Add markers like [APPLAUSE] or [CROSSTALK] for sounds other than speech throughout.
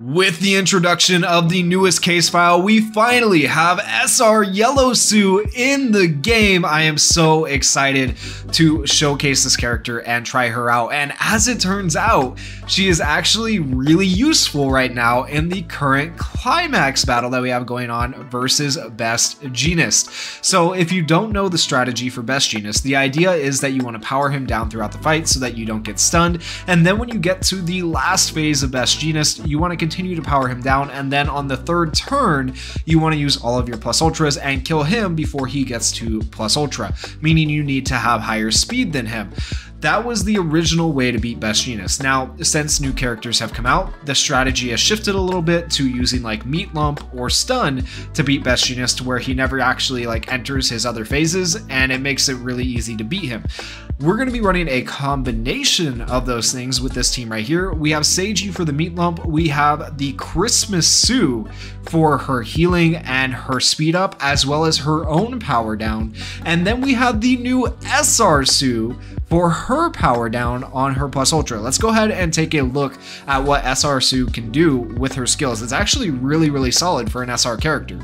With the introduction of the newest case file, we finally have SR Yellow Sue in the game. I am so excited to showcase this character and try her out. And as it turns out, she is actually really useful right now in the current climax battle that we have going on versus Best Jeanist. So if you don't know the strategy for Best Jeanist, the idea is that you want to power him down throughout the fight so that you don't get stunned. And then when you get to the last phase of Best Jeanist, you want to continue to power him down, and then on the third turn, you want to use all of your plus ultras and kill him before he gets to plus ultra, meaning you need to have higher speed than him. That was the original way to beat Best Jeanist. Now, since new characters have come out, the strategy has shifted a little bit to using like Meat Lump or Stun to beat Best to where he never actually like enters his other phases, and it makes it really easy to beat him. We're going to be running a combination of those things with this team right here. We have Seiji for the Meat Lump, we have the Christmas Tsu for her healing and her speed up, as well as her own power down. And then we have the new SR Tsu for her power down on her Plus Ultra. Let's go ahead and take a look at what SR Tsu can do with her skills. It's actually really, really solid for an SR character.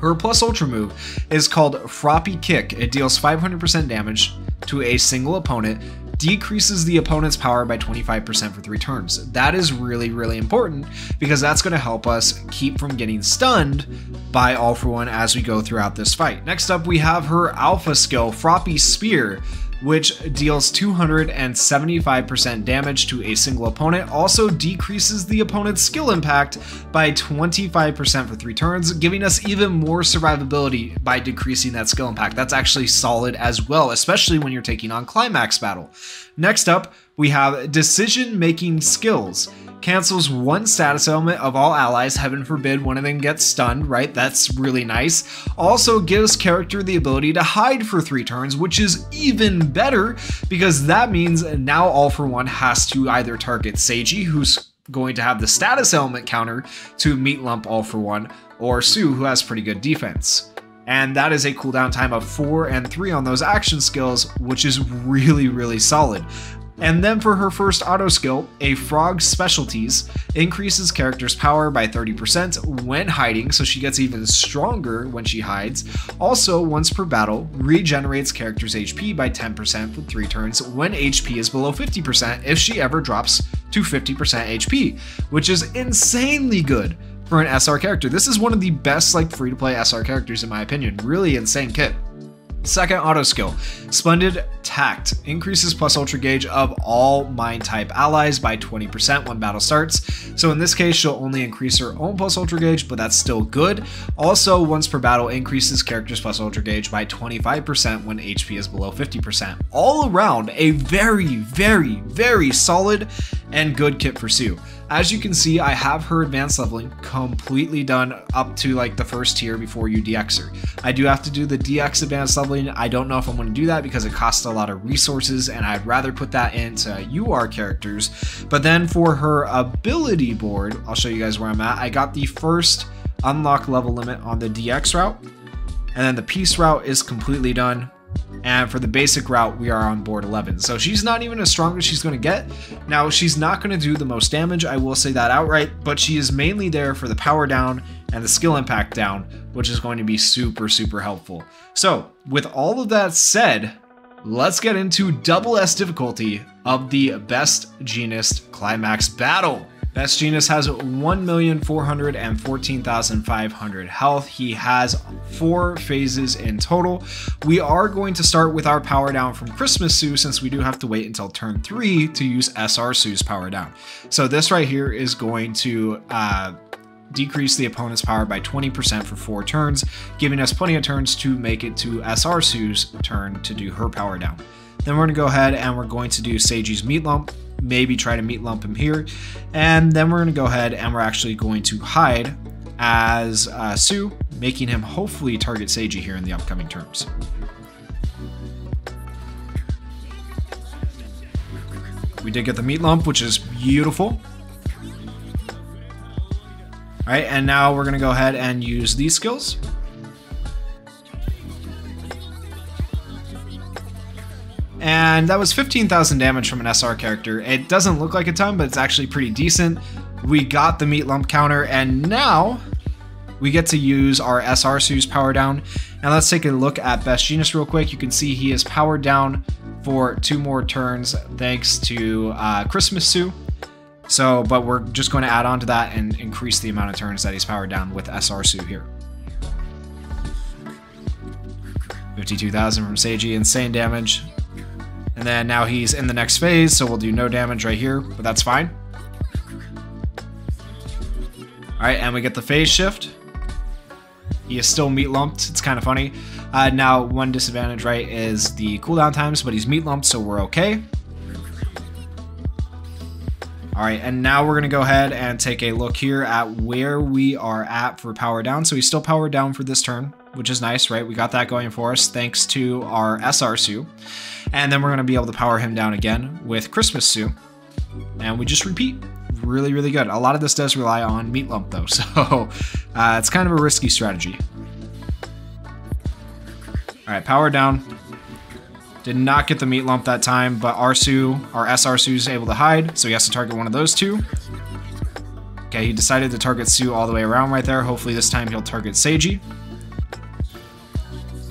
Her plus ultra move is called Froppy Kick. It deals 500% damage to a single opponent, decreases the opponent's power by 25% for three turns. That is really, really important because that's going to help us keep from getting stunned by All For One as we go throughout this fight. Next up, we have her alpha skill, Froppy Spear which deals 275% damage to a single opponent, also decreases the opponent's skill impact by 25% for three turns, giving us even more survivability by decreasing that skill impact. That's actually solid as well, especially when you're taking on Climax Battle. Next up, we have Decision Making Skills cancels one status element of all allies, heaven forbid one of them gets stunned, right? That's really nice. Also gives character the ability to hide for three turns, which is even better because that means now All For One has to either target Seiji, who's going to have the status element counter to Meat Lump All For One, or Tsu, who has pretty good defense and that is a cooldown time of 4 and 3 on those action skills, which is really, really solid. And then for her first auto skill, a Frog Specialties increases character's power by 30% when hiding, so she gets even stronger when she hides. Also, once per battle, regenerates character's HP by 10% for 3 turns when HP is below 50% if she ever drops to 50% HP, which is insanely good for an SR character. This is one of the best like free to play SR characters in my opinion. Really insane kit. Second auto skill, Splendid Tact increases plus ultra gauge of all mind type allies by 20% when battle starts. So in this case, she'll only increase her own plus ultra gauge, but that's still good. Also, once per battle, increases characters plus ultra gauge by 25% when HP is below 50%. All around, a very, very, very solid and good kit for Tsu. As you can see, I have her advanced leveling completely done up to like the first tier before you DX her. I do have to do the DX advanced leveling. I don't know if I'm going to do that because it costs a lot of resources and I'd rather put that into UR characters. But then for her ability board, I'll show you guys where I'm at. I got the first unlock level limit on the DX route and then the peace route is completely done and for the basic route, we are on board 11. So she's not even as strong as she's going to get. Now, she's not going to do the most damage, I will say that outright, but she is mainly there for the power down and the skill impact down, which is going to be super, super helpful. So, with all of that said, let's get into double S difficulty of the Best Jeanist Climax Battle. Best Jeanist has 1,414,500 health. He has four phases in total. We are going to start with our power down from Christmas Tsu since we do have to wait until turn three to use SR Tsu's power down. So this right here is going to uh, decrease the opponent's power by 20% for four turns, giving us plenty of turns to make it to SR Tsu's turn to do her power down. Then we're going to go ahead and we're going to do Seiji's Meat Lump, maybe try to meat lump him here. And then we're going to go ahead and we're actually going to hide as uh, Tsu, making him hopefully target Seiji here in the upcoming turns. We did get the meat lump, which is beautiful. All right, and now we're gonna go ahead and use these skills. And that was 15,000 damage from an SR character. It doesn't look like a ton, but it's actually pretty decent. We got the meat lump counter, and now we get to use our SR Tsu's power down. And let's take a look at Best Jeanist real quick. You can see he is powered down for two more turns thanks to uh, Christmas Tsu. So, but we're just going to add on to that and increase the amount of turns that he's powered down with SR Tsu here. 52,000 from Seiji, insane damage. And then now he's in the next phase, so we'll do no damage right here, but that's fine. Alright, and we get the phase shift. He is still meat lumped. It's kind of funny. Uh, now, one disadvantage, right, is the cooldown times, but he's meat lumped, so we're okay. Alright, and now we're to go ahead and take a look here at where we are at for power down. So he's still powered down for this turn, which is nice, right? We got that going for us thanks to our SR Tsu. And then we're going to be able to power him down again with Christmas Tsu. And we just repeat really, really good. A lot of this does rely on meat lump though, [LAUGHS] so uh, it's kind of a risky strategy. All right, power down. Did not get the meat lump that time, but Arsu, our SR Tsu is able to hide, so he has to target one of those two. Okay, he decided to target Tsu all the way around right there. Hopefully this time he'll target Seiji.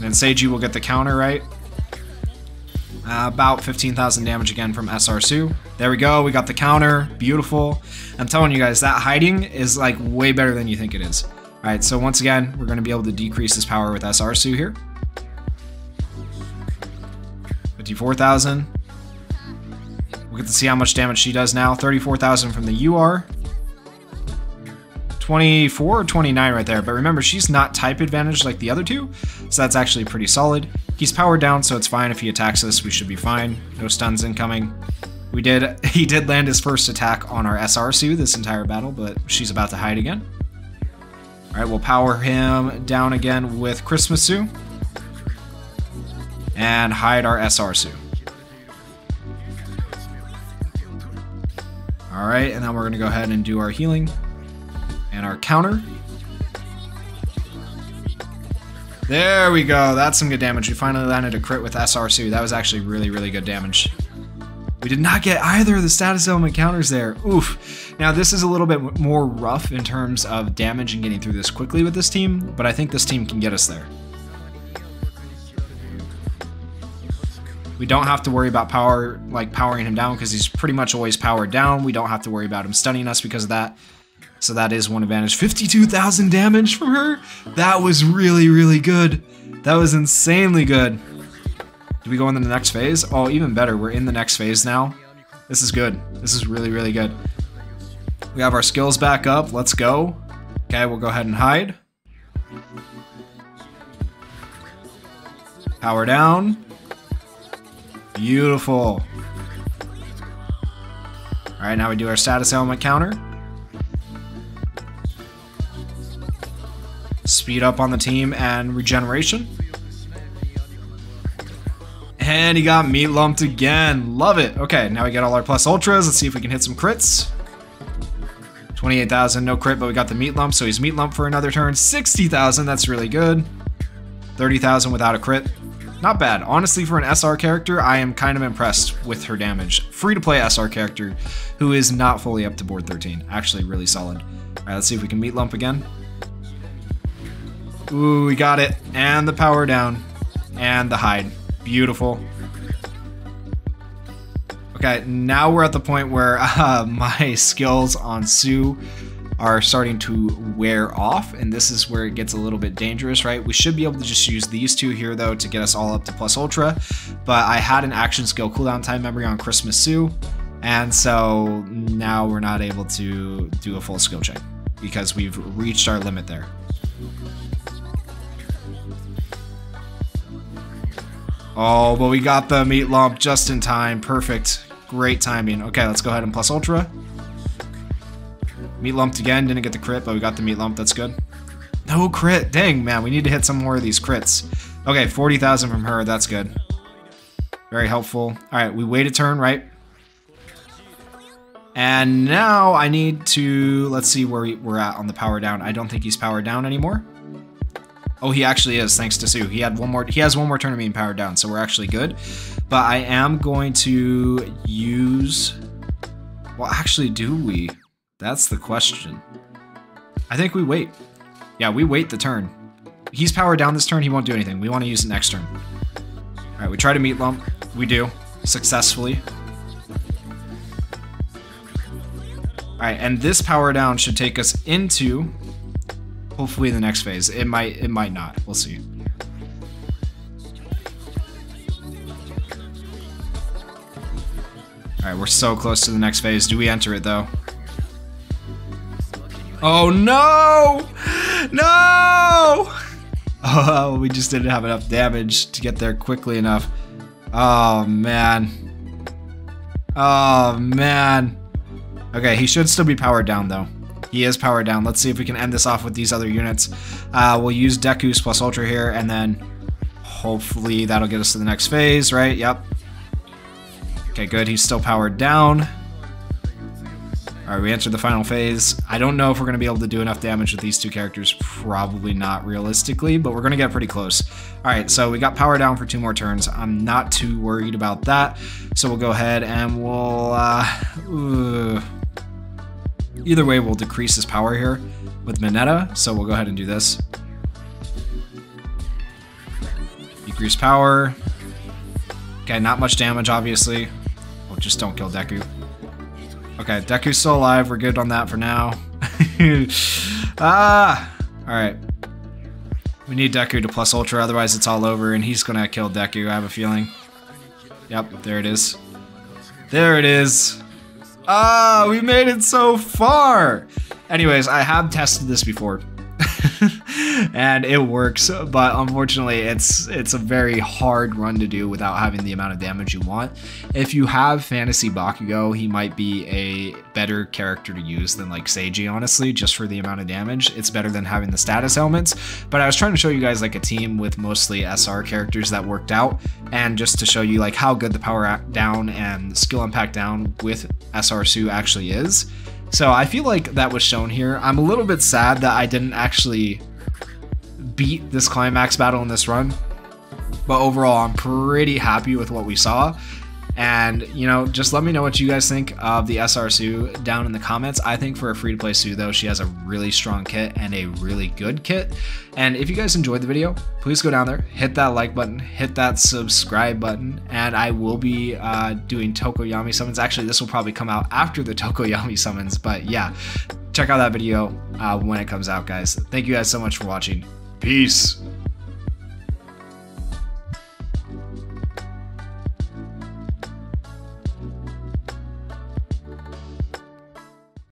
And Seiji will get the counter right. Uh, about 15,000 damage again from SR Tsu. There we go, we got the counter, beautiful. I'm telling you guys, that hiding is like way better than you think it is. Alright, so once again, we're to be able to decrease his power with SR Tsu here. 54,000. We'll get to see how much damage she does now. 34,000 from the UR. 24 or 29 right there. But remember, she's not type advantage like the other two, so that's actually pretty solid. He's powered down, so it's fine if he attacks us. We should be fine. No stuns incoming. We did. [LAUGHS] He did land his first attack on our SR Tsu this entire battle, but she's about to hide again. All right, we'll power him down again with Christmas Tsu. And hide our SR Tsu. All right, and then we're gonna go ahead and do our healing and our counter. There we go. That's some good damage. We finally landed a crit with SR Tsu. That was actually really, really good damage. We did not get either of the status element counters there. Oof. Now, this is a little bit more rough in terms of damage and getting through this quickly with this team, but I think this team can get us there. We don't have to worry about power, like powering him down because he's pretty much always powered down. We don't have to worry about him stunning us because of that. So that is one advantage. 52,000 damage from her? That was really, really good. That was insanely good. Do we go into the next phase? Oh, even better. We're in the next phase now. This is good. This is really, really good. We have our skills back up. Let's go. Okay, we'll go ahead and hide. Power down. Beautiful. Alright, now we do our status element counter. Speed up on the team and regeneration. And he got meat lumped again. Love it. Okay, now we get all our plus ultras. Let's see if we can hit some crits. 28,000, no crit, but we got the meat lump, so he's meat lump for another turn. 60,000, that's really good. 30,000 without a crit. Not bad. Honestly, for an SR character, I am kind of impressed with her damage. Free to play SR character who is not fully up to board 13. Actually, really solid. Alright, let's see if we can meat lump again. Ooh, we got it. And the power down. And the hide. Beautiful. Okay, now we're at the point where [LAUGHS] uh, my skills on Tsu are starting to wear off, and this is where it gets a little bit dangerous, right? We should be able to just use these two here, though, to get us all up to plus ultra, but I had an action skill cooldown time memory on Christmas Tsu, and so now we're not able to do a full skill check because we've reached our limit there. Oh, but we got the meat lump just in time. Perfect. Great timing. Okay, let's go ahead and plus ultra. Meat lumped again, didn't get the crit, but we got the meat lump, that's good. No crit, dang man, we need to hit some more of these crits. Okay, 40,000 from her, that's good. Very helpful. All right, we wait a turn, right? And now I need to, let's see where we're at on the power down. I don't think he's powered down anymore. Oh, he actually is, thanks to Tsu. He had one more. He has one more turn of being powered down, so we're actually good. But I am going to use. Well, actually, do we? That's the question. I think we wait. Yeah, we wait the turn. He's powered down this turn, he won't do anything. We want to use it next turn. Alright, we try to meat lump. We do. Successfully. Alright, and this power down should take us into hopefully in the next phase. It might it might not. We'll see. Alright, we're so close to the next phase. Do we enter it though? Oh no! No! Oh, we just didn't have enough damage to get there quickly enough. Oh man. Oh man. Okay, he should still be powered down though. He is powered down. Let's see if we can end this off with these other units. Uh, we'll use Deku's plus Ultra here, and then hopefully that'll get us to the next phase, right? Yep. Okay, good. He's still powered down. Alright, we entered the final phase. I don't know if we're going to be able to do enough damage with these two characters. Probably not realistically, but we're going to get pretty close. Alright, so we got power down for two more turns. I'm not too worried about that. So we'll go ahead and we'll... Uh, either way, we'll decrease his power here with Mineta. So we'll go ahead and do this. Decrease power. Okay, not much damage, obviously. Oh, just don't kill Deku. Okay, Deku's still alive. We're good on that for now. [LAUGHS] ah! Alright. We need Deku to plus Ultra, otherwise it's all over, and he's gonna kill Deku, I have a feeling. Yep, there it is. There it is. Ah, we made it so far! Anyways, I have tested this before. [LAUGHS] and it works, but unfortunately it's it's a very hard run to do without having the amount of damage you want. If you have Fantasy Bakugo, he might be a better character to use than like Seiji, honestly, just for the amount of damage. It's better than having the status elements, but I was trying to show you guys like a team with mostly SR characters that worked out, and just to show you like how good the power down and skill impact down with SR Tsu actually is. So I feel like that was shown here. I'm a little bit sad that I didn't actually beat this climax battle in this run. But overall, I'm pretty happy with what we saw. And, you know, just let me know what you guys think of the SR Tsu down in the comments. I think for a free to play Tsu, though, she has a really strong kit and a really good kit. And if you guys enjoyed the video, please go down there, hit that like button, hit that subscribe button, and I will be uh, doing Tokoyami summons. Actually, this will probably come out after the [LAUGHS] Tokoyami summons, but yeah, check out that video uh, when it comes out, guys. Thank you guys so much for watching. Peace.